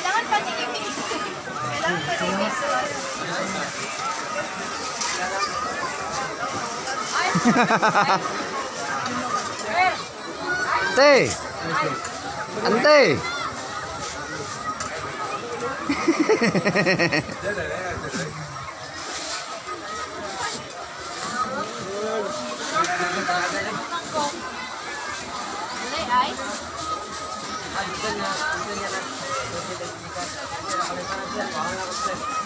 Kailangan pa ni Imi. Kailangan pa ni Imi. Ante! Ante! Ay, ay. Ay, ay. 干嘛呀？